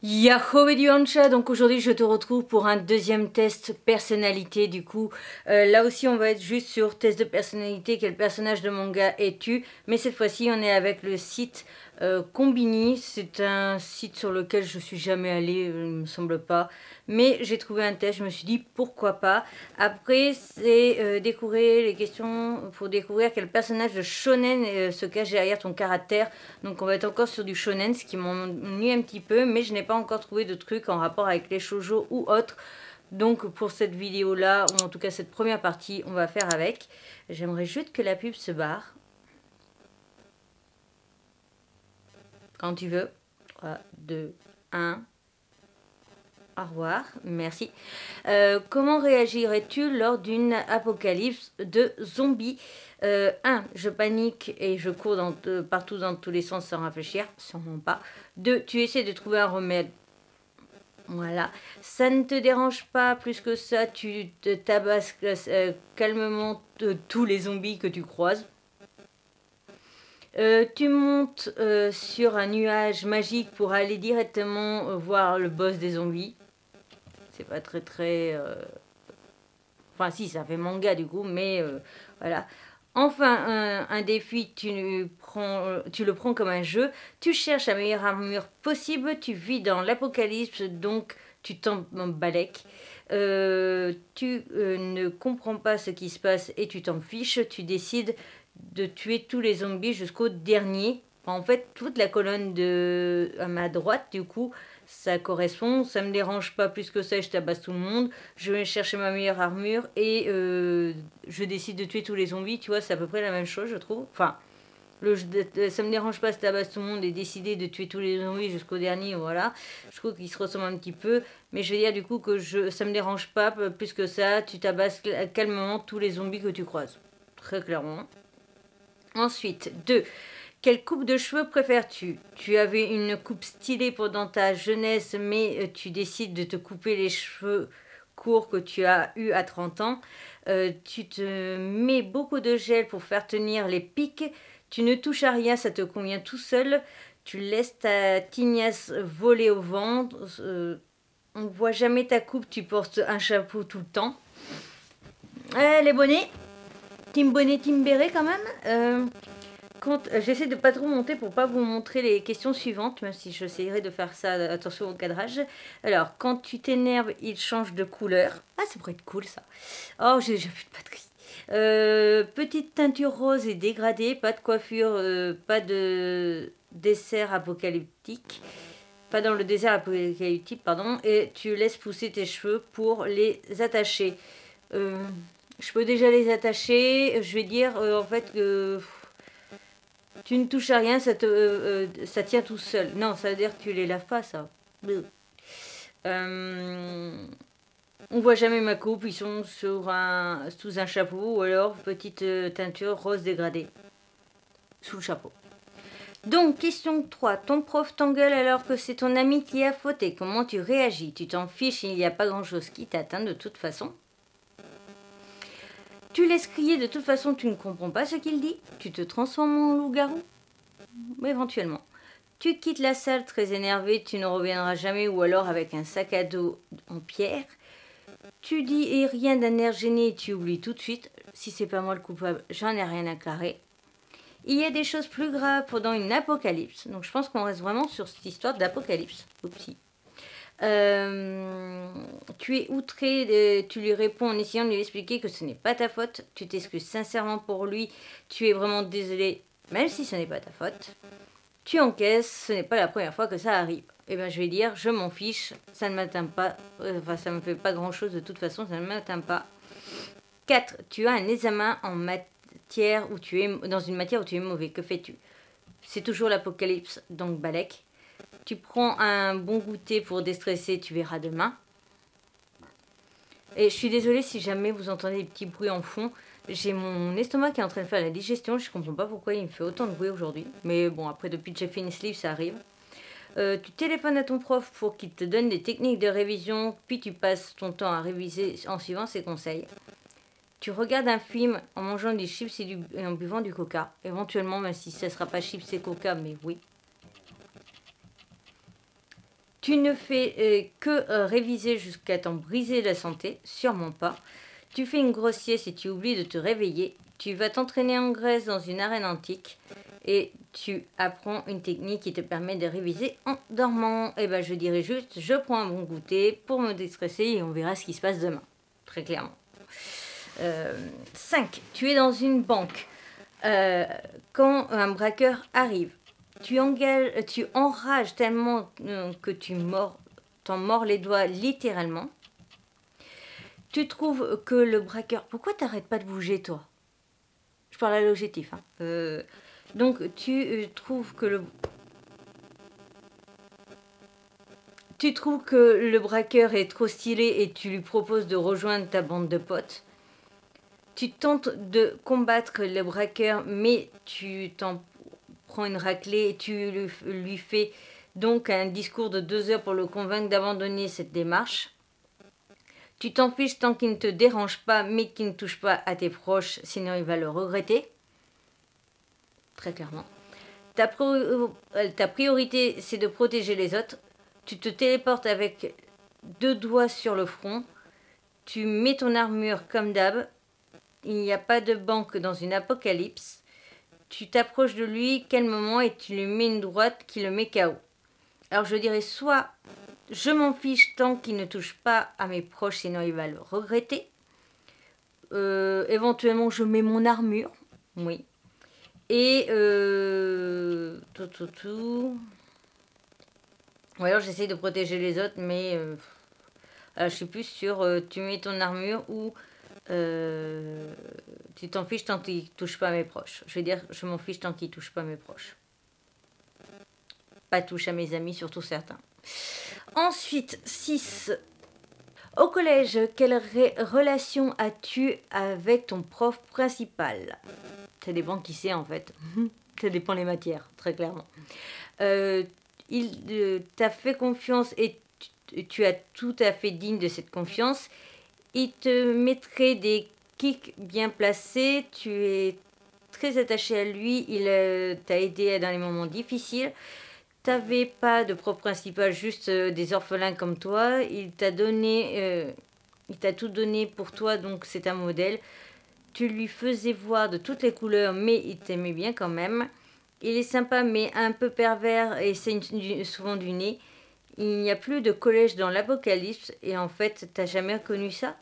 Yahoo du Hancha, donc aujourd'hui je te retrouve pour un deuxième test personnalité du coup. Euh, là aussi on va être juste sur test de personnalité, quel personnage de manga es-tu? Mais cette fois-ci on est avec le site euh, Combini, c'est un site sur lequel je suis jamais allée, euh, il me semble pas. Mais j'ai trouvé un test, je me suis dit pourquoi pas. Après c'est euh, découvrir les questions pour découvrir quel personnage de shonen se cache derrière ton caractère. Donc on va être encore sur du shonen, ce qui m'ennuie un petit peu, mais je n'ai pas encore trouvé de trucs en rapport avec les shoujo ou autres. Donc pour cette vidéo là, ou en tout cas cette première partie, on va faire avec. J'aimerais juste que la pub se barre. Quand tu veux. 3, 2, 1. Au revoir, merci. Euh, comment réagirais-tu lors d'une apocalypse de zombies 1. Euh, je panique et je cours dans, partout dans tous les sens sans réfléchir, sûrement pas. 2. Tu essaies de trouver un remède. Voilà. Ça ne te dérange pas plus que ça, tu te tabasses euh, calmement tous les zombies que tu croises? Euh, tu montes euh, sur un nuage magique pour aller directement euh, voir le boss des zombies. C'est pas très très... Enfin si, ça fait manga du coup, mais voilà. Enfin, un, défi, tu, prends, tu le prends comme un jeu. Tu cherches la meilleure armure possible. Tu vis dans l'apocalypse, donc tu t'en balèques. tu ne comprends pas ce qui se passe et tu t'en fiches. Tu décides de tuer tous les zombies jusqu'au dernier. En fait, toute la colonne de à ma droite, du coup, ça correspond. Ça me dérange pas plus que ça, je tabasse tout le monde. Je vais chercher ma meilleure armure et euh, je décide de tuer tous les zombies. Tu vois, c'est à peu près la même chose, je trouve. Enfin, le, ça me dérange pas, je tabasse tout le monde et décider de tuer tous les zombies jusqu'au dernier, voilà. Je trouve qu'ils se ressemblent un petit peu. Mais je vais dire du coup que je, ça me dérange pas plus que ça. Tu tabasses calmement tous les zombies que tu croises. Très clairement. Ensuite, 2. Quelle coupe de cheveux préfères-tu? Tu avais une coupe stylée pendant ta jeunesse, mais euh, tu décides de te couper les cheveux courts que tu as eu à 30 ans. Euh, tu te mets beaucoup de gel pour faire tenir les pics. Tu ne touches à rien, ça te convient tout seul. Tu laisses ta tignasse voler au vent. Euh, on ne voit jamais ta coupe, tu portes un chapeau tout le temps. les bonnets? Bonnet, team béret quand même. Euh, euh, j'essaie de pas trop monter pour pas vous montrer les questions suivantes, même si j'essaierai de faire ça, attention au cadrage. Alors, quand tu t'énerves, il change de couleur. Ah, ça pourrait être cool ça. Oh, j'ai déjà plus de batterie. Euh, petite teinture rose et dégradée, pas de coiffure, pas de dessert apocalyptique. Pas dans le désert apocalyptique, pardon. Et tu laisses pousser tes cheveux pour les attacher. Je peux déjà les attacher. Je vais dire euh, en fait que tu ne touches à rien, ça, euh, euh, tient tout seul. Non, ça veut dire que tu les laves pas, ça. Euh, on voit jamais ma coupe, ils sont sous un chapeau ou alors petite teinture rose dégradée sous le chapeau. Donc, question 3. Ton prof t'engueule alors que c'est ton ami qui a fauté. Comment tu réagis? Tu t'en fiches, il n'y a pas grand-chose qui t'atteint de toute façon. Tu laisses crier, de toute façon, tu ne comprends pas ce qu'il dit. Tu te transformes en loup-garou Éventuellement. Tu quittes la salle très énervé, tu ne reviendras jamais ou alors avec un sac à dos en pierre. Tu dis et rien d'un air gêné et tu oublies tout de suite. Si c'est pas moi le coupable, j'en ai rien à carrer. Il y a des choses plus graves pendant une apocalypse. Donc je pense qu'on reste vraiment sur cette histoire d'apocalypse. Oupsie. Euh, tu es outré, tu lui réponds en essayant de lui expliquer que ce n'est pas ta faute. Tu t'excuses sincèrement pour lui. Tu es vraiment désolé, même si ce n'est pas ta faute. Tu encaisses, ce n'est pas la première fois que ça arrive. Eh bien, je vais dire, je m'en fiche, ça ne m'atteint pas. Euh, enfin, ça ne me fait pas grand chose de toute façon, ça ne m'atteint pas. 4. Tu as un examen en matière où tu es dans une matière où tu es mauvais. Que fais-tu? C'est toujours l'apocalypse, donc Balek. Tu prends un bon goûter pour déstresser, tu verras demain. Et je suis désolée si jamais vous entendez des petits bruits en fond. J'ai mon estomac qui est en train de faire la digestion. Je comprends pas pourquoi il me fait autant de bruit aujourd'hui. Mais bon, après, depuis que j'ai fait une sleeve, ça arrive. Euh, tu téléphones à ton prof pour qu'il te donne des techniques de révision, puis tu passes ton temps à réviser en suivant ses conseils. Tu regardes un film en mangeant des chips et, et en buvant du coca. Éventuellement, même si ce ne sera pas chips et coca, mais oui. Tu ne fais euh, que euh, réviser jusqu'à t'en briser la santé, sûrement pas. Tu fais une grosse sieste et tu oublies de te réveiller. Tu vas t'entraîner en Grèce dans une arène antique et tu apprends une technique qui te permet de réviser en dormant. Et eh ben je dirais juste, je prends un bon goûter pour me déstresser et on verra ce qui se passe demain. Très clairement. 5. Euh, tu es dans une banque. quand un braqueur arrive, tu, engages, tu enrages tellement euh, que tu mords, t'en mords les doigts littéralement. Tu trouves que le braqueur... Pourquoi t'arrêtes pas de bouger, toi? Je parle à l'objectif. Hein. Euh, donc, tu euh, trouves que le... Tu trouves que le braqueur est trop stylé et tu lui proposes de rejoindre ta bande de potes. Tu tentes de combattre le braqueur, mais tu t'en une raclée et tu lui fais donc un discours de deux heures pour le convaincre d'abandonner cette démarche. Tu t'en tant qu'il ne te dérange pas, mais qu'il ne touche pas à tes proches, sinon il va le regretter. Très clairement. Euh, ta priorité, c'est de protéger les autres. Tu te téléportes avec deux doigts sur le front. Tu mets ton armure comme d'hab. Il n'y a pas de banque dans une apocalypse tu t'approches de lui, quel moment, et tu lui mets une droite qui le met KO. Alors je dirais soit je m'en fiche tant qu'il ne touche pas à mes proches, sinon il va le regretter. Euh, éventuellement, je mets mon armure. Oui. Et euh, tout, tout, tout. Ou alors j'essaie de protéger les autres, mais euh, je suis plus sur tu mets ton armure ou euh, tu t'en fiches tant qu'il touche pas mes proches. Je vais dire, je m'en fiche tant qu'il touche pas mes proches. Pas touche à mes amis, surtout certains. Ensuite, 6. Au collège, quelle relation as-tu avec ton prof principal? Ça dépend qui c'est en fait. Ça dépend les matières, très clairement. Euh, il euh, t'a fait confiance et tu, tu as tout à fait digne de cette confiance il te mettrait des kicks bien placés, tu es très attaché à lui, il euh, t'a aidé dans les moments difficiles. T'avais pas de propre principal, juste euh, des orphelins comme toi. Il t'a donné, euh, il t'a tout donné pour toi, donc c'est un modèle. Tu lui faisais voir de toutes les couleurs, mais il t'aimait bien quand même. Il est sympa, mais un peu pervers et c'est souvent du nez. Il n'y a plus de collège dans l'Apocalypse et en fait, t'as jamais connu ça?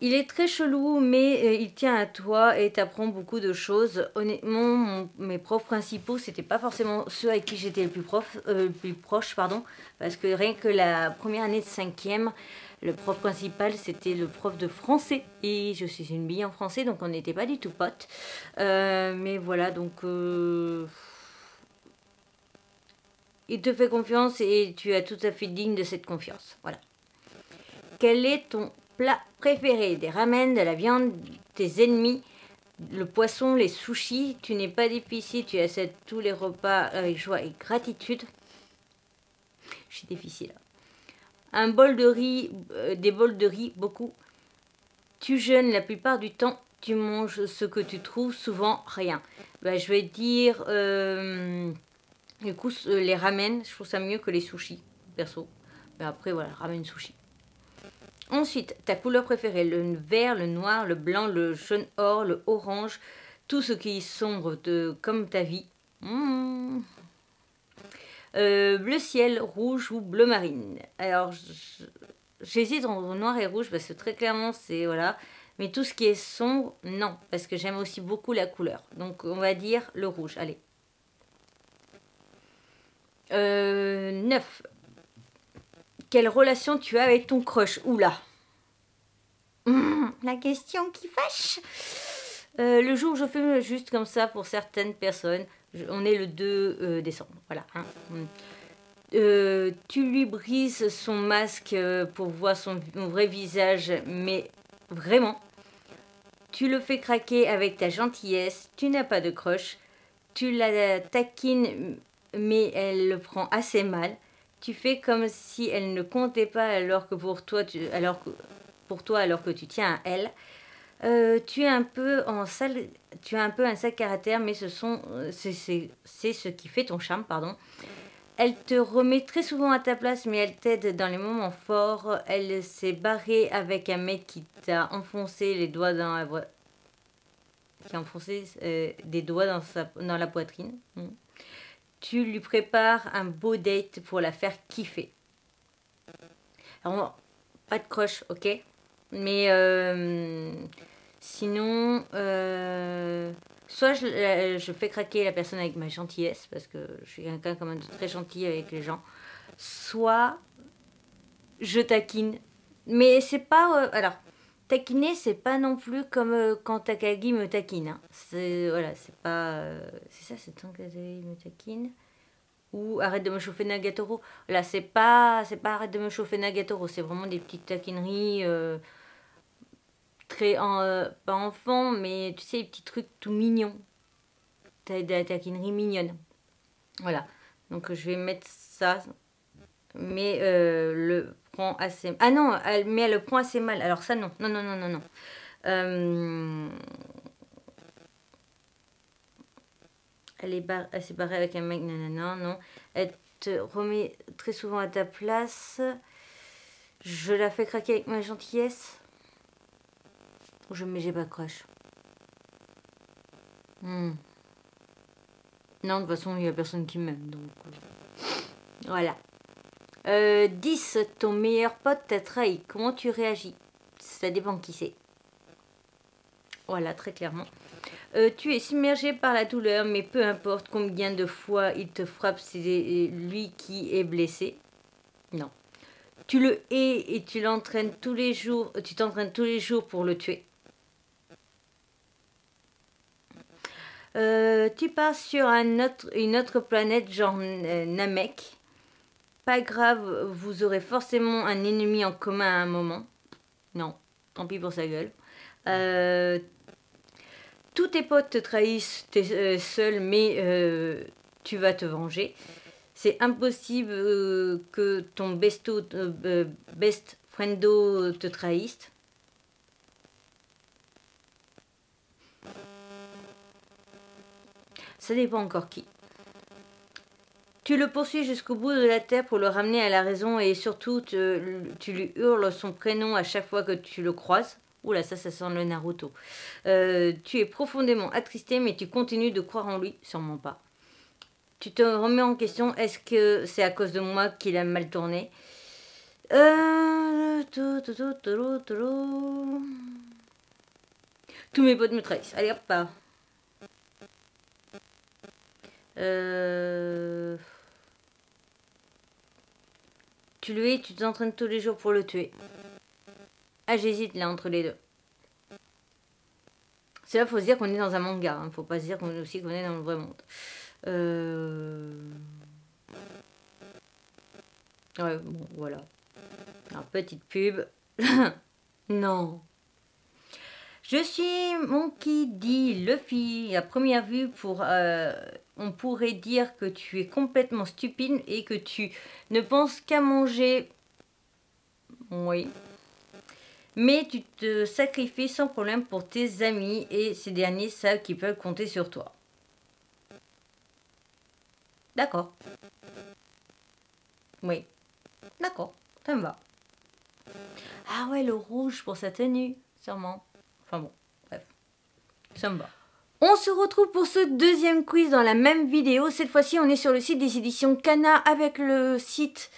Il est très chelou, mais euh, il tient à toi et t'apprend beaucoup de choses. Honnêtement, mes profs principaux, c'était pas forcément ceux avec qui j'étais le plus, prof, euh, plus proche, pardon, parce que rien que la première année de cinquième, le prof principal, c'était le prof de français. Et je suis une bille en français, donc on n'était pas du tout potes. Euh, mais voilà, donc il te fait confiance et tu es tout à fait digne de cette confiance. Voilà. Quel est ton plat préféré Des ramen, de la viande, tes ennemis, le poisson, les sushis. Tu n'es pas difficile, tu acceptes tous les repas avec joie et gratitude. Je suis difficile. Un bol de riz, euh, des bols de riz, beaucoup. Tu jeûnes la plupart du temps. Tu manges ce que tu trouves, souvent rien. Ben, je vais dire... Euh, du coup, euh, les ramen, je trouve ça mieux que les sushis, perso. Mais après, voilà, ramen sushi. Ensuite, ta couleur préférée, le vert, le noir, le blanc, le jaune or, le orange, tout ce qui est sombre de, comme ta vie. Mmh. Euh, bleu ciel, rouge ou bleu marine. Alors, j'hésite entre noir et rouge parce que très clairement, c'est voilà. Mais tout ce qui est sombre, non, parce que j'aime aussi beaucoup la couleur. Donc, on va dire le rouge. Allez. Euh, 9. Quelle relation tu as avec ton crush? Oula. Mmh, la question qui fâche. Euh, le jour où je fais juste comme ça pour certaines personnes, on est le 2 euh, décembre. Voilà. Hein. Mmh. Euh, tu lui brises son masque pour voir son vrai visage, mais vraiment, tu le fais craquer avec ta gentillesse, tu n'as pas de crush, tu la taquines mais elle le prend assez mal. Tu fais comme si elle ne comptait pas alors que pour toi, tu, alors que, pour toi, alors que tu tiens à elle. Euh, tu es un peu en salle, tu as un peu un sac caractère, mais ce sont, c'est ce qui fait ton charme, pardon. Elle te remet très souvent à ta place, mais elle t'aide dans les moments forts. Elle s'est barrée avec un mec qui t'a enfoncé les doigts dans la. Qui a enfoncé euh, des doigts dans, sa, dans la poitrine. Hmm. Tu lui prépares un beau date pour la faire kiffer. Alors, pas de croche, ok? Mais euh, sinon, euh, soit je, je, fais craquer la personne avec ma gentillesse, parce que je suis quelqu'un quand même de très gentil avec les gens, soit je taquine. Mais c'est pas... Euh, alors, taquiner, c'est pas non plus comme euh, quand Takagi me taquine. Hein. C'est voilà, c'est pas... Euh, c'est ça, c'est me taquine ou arrête de me chauffer Nagatoro. Là, c'est pas, c'est pas arrête de me chauffer Nagatoro, c'est vraiment des petites taquineries très en, euh, pas enfant, mais tu sais, les petits trucs tout mignons. T'as des taquineries mignonnes. Voilà. Donc je vais mettre ça. Mais euh, le prend assez... Ah non, elle, mais elle le prend assez mal. Alors ça, non. Non, non, non, non, non. Euh, elle est elle s'est barrée avec un mec, non, non, non, non. Elle te remet très souvent à ta place. Je la fais craquer avec ma gentillesse. Je mais j'ai pas crush. Hmm. Non, de toute façon, il n'y a personne qui m'aime. Donc, euh, voilà. Euh, 10. Ton meilleur pote t'a trahi. Comment tu réagis? Ça dépend qui c'est. Voilà, très clairement. Euh, tu es submergé par la douleur, mais peu importe combien de fois il te frappe, c'est lui qui est blessé. Non. Tu le hais et tu l'entraînes tous les jours, tu t'entraînes tous les jours pour le tuer. Euh, tu pars sur un autre, une autre planète, genre euh, Namek. Pas grave, vous aurez forcément un ennemi en commun à un moment. Non, tant pis pour sa gueule. Euh, tous tes potes te trahissent, t'es seul, mais tu vas te venger. C'est impossible que ton besto, best friendo te trahisse. Ça dépend encore qui. Tu le poursuis jusqu'au bout de la terre pour le ramener à la raison et surtout tu lui hurles son prénom à chaque fois que tu le croises. Oula, ça, ça sent le Naruto. Euh, tu es profondément attristé, mais tu continues de croire en lui, sûrement pas. Tu te remets en question, est-ce que c'est à cause de moi qu'il a mal tourné? Euh... Tous mes potes me trahissent. Allez hop. Euh, tu le hais, tu t'entraînes tous les jours pour le tuer. Ah, j'hésite là entre les deux. C'est là, faut se dire qu'on est dans un manga. Hein. Faut pas se dire qu'on est aussi qu'on est dans le vrai monde. Euh... Ouais, bon, voilà. Alors, petite pub. non. Je suis Monkey D. Luffy. À première vue, pour, euh, on pourrait dire que tu es complètement stupide et que tu ne penses qu'à manger. Oui. Mais tu te sacrifies sans problème pour tes amis et ces derniers savent qu'ils peuvent compter sur toi. D'accord. Oui. D'accord. Ça me va. Ah ouais, le rouge pour sa tenue, sûrement. Enfin bon, bref. Ça me. On se retrouve pour ce deuxième quiz dans la même vidéo. Cette fois-ci, on est sur le site des éditions Kana avec le site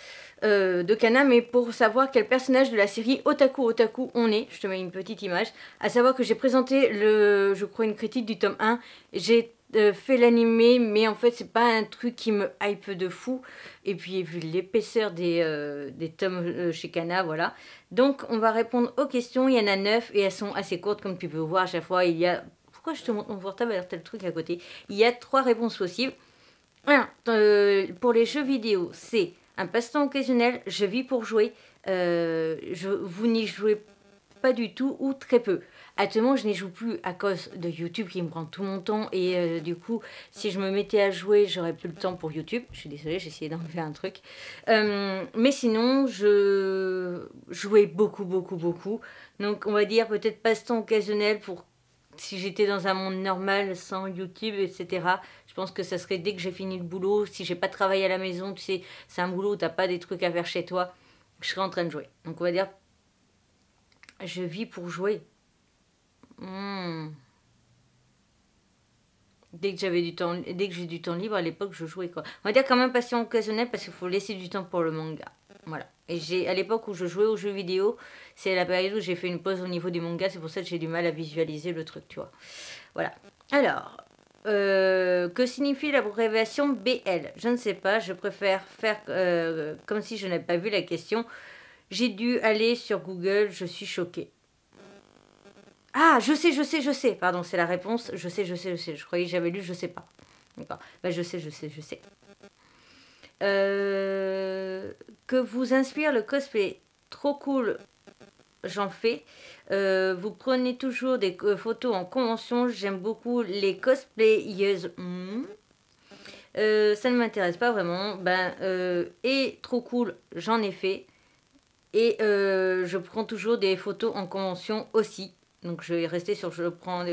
euh, de Kana, mais pour savoir quel personnage de la série Otaku Otaku on est. Je te mets une petite image. À savoir que j'ai présenté, le, je crois, une critique du tome 1. J'ai euh, fait l'animé, mais en fait, c'est pas un truc qui me hype de fou. Et puis, vu l'épaisseur des, euh, tomes chez Kana, voilà. Donc, on va répondre aux questions. Il y en a 9 et elles sont assez courtes, comme tu peux voir à chaque fois. Il y a. Pourquoi je te montre mon portable alors tel truc à côté? Il y a trois réponses possibles. Euh, pour les jeux vidéo, c'est un passe-temps occasionnel. Je vis pour jouer. vous n'y jouez pas du tout ou très peu. Actuellement, je n'y joue plus à cause de YouTube qui me prend tout mon temps et euh, du coup, si je me mettais à jouer, j'aurais plus le temps pour YouTube. Je suis désolée, j'ai essayé d'enlever un truc. Euh, mais sinon, je jouais beaucoup, beaucoup, beaucoup. Donc, on va dire peut-être passe-temps occasionnel pour si j'étais dans un monde normal, sans YouTube, etc., je pense que ça serait dès que j'ai fini le boulot, si j'ai pas de travail à la maison, tu sais, c'est un boulot où t'as pas des trucs à faire chez toi, je serais en train de jouer. Donc on va dire, je vis pour jouer. Dès que j'avais du temps, dès que j'ai du temps libre à l'époque, je jouais quoi. On va dire quand même passion occasionnelle parce qu'il faut laisser du temps pour le manga. Voilà. Et j'ai à l'époque où je jouais aux jeux vidéo, c'est la période où j'ai fait une pause au niveau du manga, c'est pour ça que j'ai du mal à visualiser le truc, tu vois. Voilà. Alors, euh, que signifie l'abréviation BL Je ne sais pas, je préfère faire euh, comme si je n'avais pas vu la question. J'ai dû aller sur Google, je suis choquée. Ah, je sais, je sais, je sais. Pardon, c'est la réponse. Je sais, je sais, je sais. Je croyais que j'avais lu, je sais pas. D'accord. Bah, je sais, je sais, je sais. Euh, que vous inspire le cosplay Trop cool, j'en fais. Euh, vous prenez toujours des euh, photos en convention. J'aime beaucoup les cosplayeuses. Hmm. ça ne m'intéresse pas vraiment. Ben, et trop cool, j'en ai fait. Et je prends toujours des photos en convention aussi. Donc je vais rester sur je prends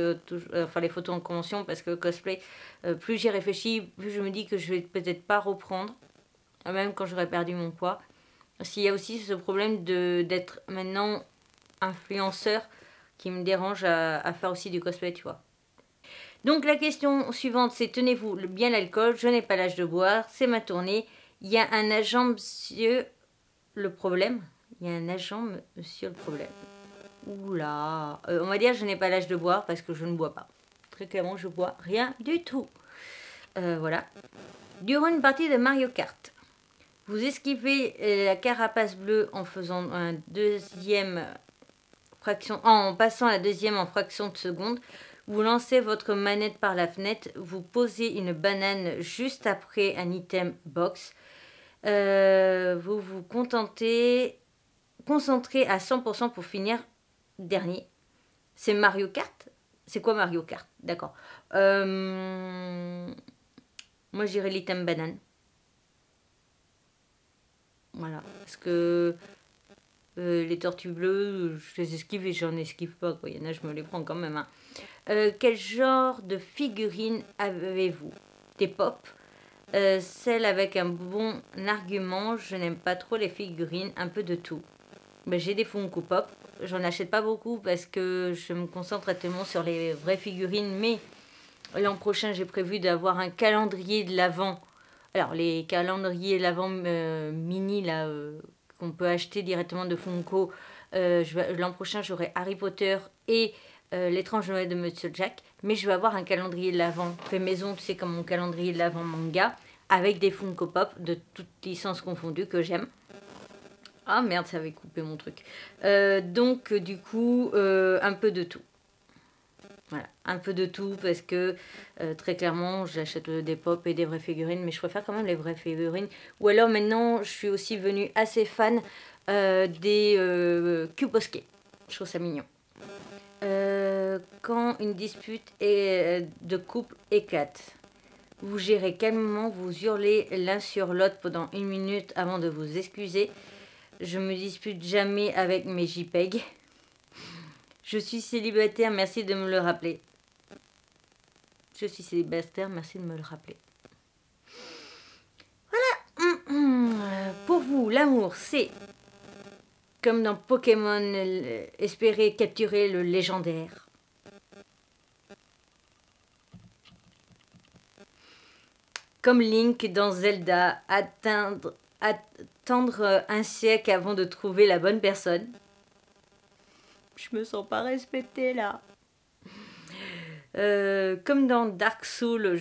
enfin, les photos en convention parce que cosplay, plus j'y réfléchis, plus je me dis que je vais peut-être pas reprendre même quand j'aurais perdu mon poids. S'il y a aussi ce problème d'être maintenant influenceur qui me dérange à, faire aussi du cosplay, tu vois. Donc la question suivante, c'est tenez-vous bien l'alcool, je n'ai pas l'âge de boire, c'est ma tournée. Il y a un agent, monsieur, le problème? Il y a un agent, monsieur, le problème. Oula, euh, on va dire je n'ai pas l'âge de boire parce que je ne bois pas. Très clairement, je bois rien du tout. Euh, voilà. Durant une partie de Mario Kart, vous esquivez euh, la carapace bleue en faisant un deuxième fraction, en passant la deuxième en fraction de seconde. Vous lancez votre manette par la fenêtre. Vous posez une banane juste après un item box. Vous vous contentez, concentrez à 100% pour finir dernier. C'est Mario Kart? C'est quoi Mario Kart? D'accord. Euh, moi, j'irai l'item banane. Voilà. Parce que euh, les tortues bleues, je les esquive et j'en esquive pas. Il y en a, je me les prends quand même. Hein. Euh, quel genre de figurines avez-vous? Des pop Celles avec un bon argument. Je n'aime pas trop les figurines, un peu de tout. Ben, J'ai des Funko Pop. J'en achète pas beaucoup parce que je me concentre tellement sur les vraies figurines. Mais l'an prochain, j'ai prévu d'avoir un calendrier de l'avant alors, les calendriers l'avant euh, mini euh, qu'on peut acheter directement de Funko, euh, l'an prochain j'aurai Harry Potter et l'étrange Noël de Monsieur Jack, mais je vais avoir un calendrier de l'avant fait maison, tu sais, comme mon calendrier de l'avant manga, avec des Funko Pop de toutes licences confondues que j'aime. Ah merde, ça avait coupé mon truc. donc, du coup, un peu de tout. Voilà, un peu de tout parce que euh, très clairement j'achète des pop et des vraies figurines, mais je préfère quand même les vraies figurines. Ou alors maintenant je suis aussi venue assez fan euh, des euh. Je trouve ça mignon. Euh, quand une dispute est, de couple éclate, vous gérez calmement, vous hurlez l'un sur l'autre pendant une minute avant de vous excuser. Je me dispute jamais avec mes JPEG. Je suis célibataire, merci de me le rappeler. Je suis célibataire, merci de me le rappeler. Voilà. Pour vous, l'amour, c'est comme dans Pokémon, espérer capturer le légendaire. Comme Link dans Zelda, atteindre, attendre un siècle avant de trouver la bonne personne je me sens pas respectée là. Euh, comme dans Dark Souls,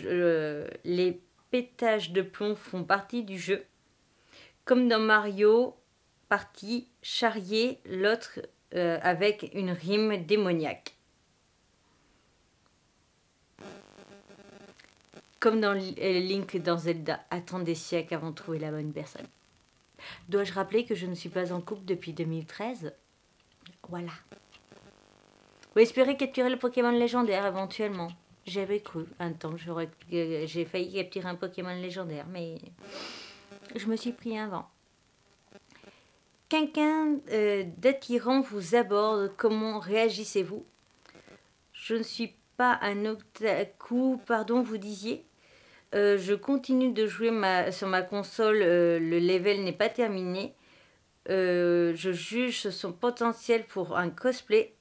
les pétages de plomb font partie du jeu. Comme dans Mario, partie charrier l'autre euh, avec une rime démoniaque. Comme dans Link dans Zelda, attendre des siècles avant de trouver la bonne personne. Dois-je rappeler que je ne suis pas en couple depuis 2013 Voilà. Vous espérez capturer le Pokémon légendaire éventuellement. J'avais cru un temps que j'ai failli capturer un Pokémon légendaire, mais je me suis pris un vent. Quelqu'un euh, d'attirant vous aborde, comment réagissez-vous? Je ne suis pas un otaku, pardon, vous disiez? Euh, je continue de jouer sur ma console, euh, le level n'est pas terminé. Euh, je juge son potentiel pour un cosplay.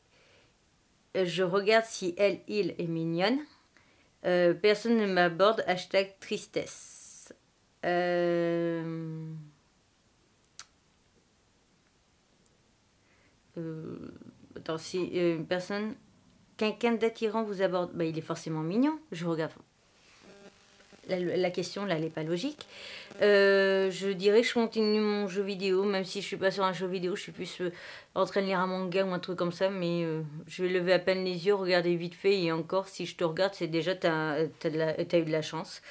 je regarde si elle, il est mignonne. personne ne m'aborde. Hashtag tristesse. attends, si une personne, quelqu'un d'attirant vous aborde, bah, il est forcément mignon. Je regarde la, question là, elle n'est pas logique. Euh, je dirais que je continue mon jeu vidéo, même si je suis pas sur un jeu vidéo, je suis plus euh, en train de lire un manga ou un truc comme ça, mais euh, je vais lever à peine les yeux, regarder vite fait, et encore, si je te regarde, c'est déjà, tu as, eu de la chance.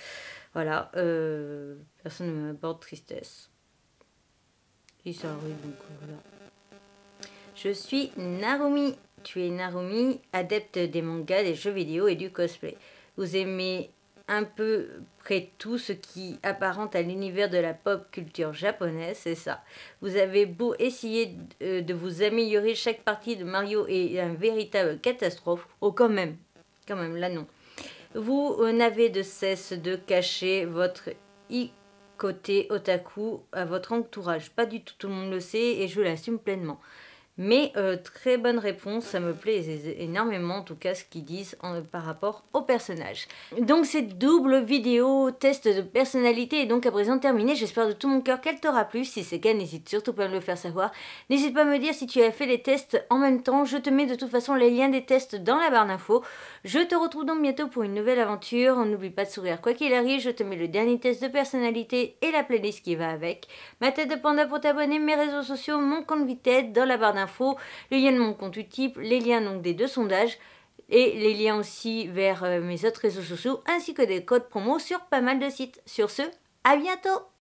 Voilà, personne ne m'aborde tristesse. Et ça arrive, donc voilà. Je suis Narumi. Tu es Narumi, adepte des mangas, des jeux vidéo et du cosplay. Vous aimez un peu près tout ce qui apparente à l'univers de la pop culture japonaise, c'est ça. Vous avez beau essayer de, de vous améliorer, chaque partie de Mario est une véritable catastrophe. Oh quand même, quand même, là non. Vous n'avez de cesse de cacher votre côté otaku à votre entourage. Pas du tout, tout le monde le sait et je l'assume pleinement. Mais euh, très bonne réponse, ça me plaît énormément en tout cas ce qu'ils disent par rapport au personnage. Donc cette double vidéo test de personnalité est donc à présent terminée. J'espère de tout mon cœur qu'elle t'aura plu. Si c'est le cas, n'hésite surtout pas à me le faire savoir. N'hésite pas à me dire si tu as fait les tests en même temps. Je te mets de toute façon les liens des tests dans la barre d'infos. Je te retrouve donc bientôt pour une nouvelle aventure. N'oublie pas de sourire quoi qu'il arrive. Je te mets le dernier test de personnalité et la playlist qui va avec. Ma tête de panda pour t'abonner, mes réseaux sociaux, mon compte Vitet dans la barre d'infos le lien de mon compte Utip, les liens donc des deux sondages et les liens aussi vers euh, mes autres réseaux sociaux ainsi que des codes promo sur pas mal de sites. Sur ce, à bientôt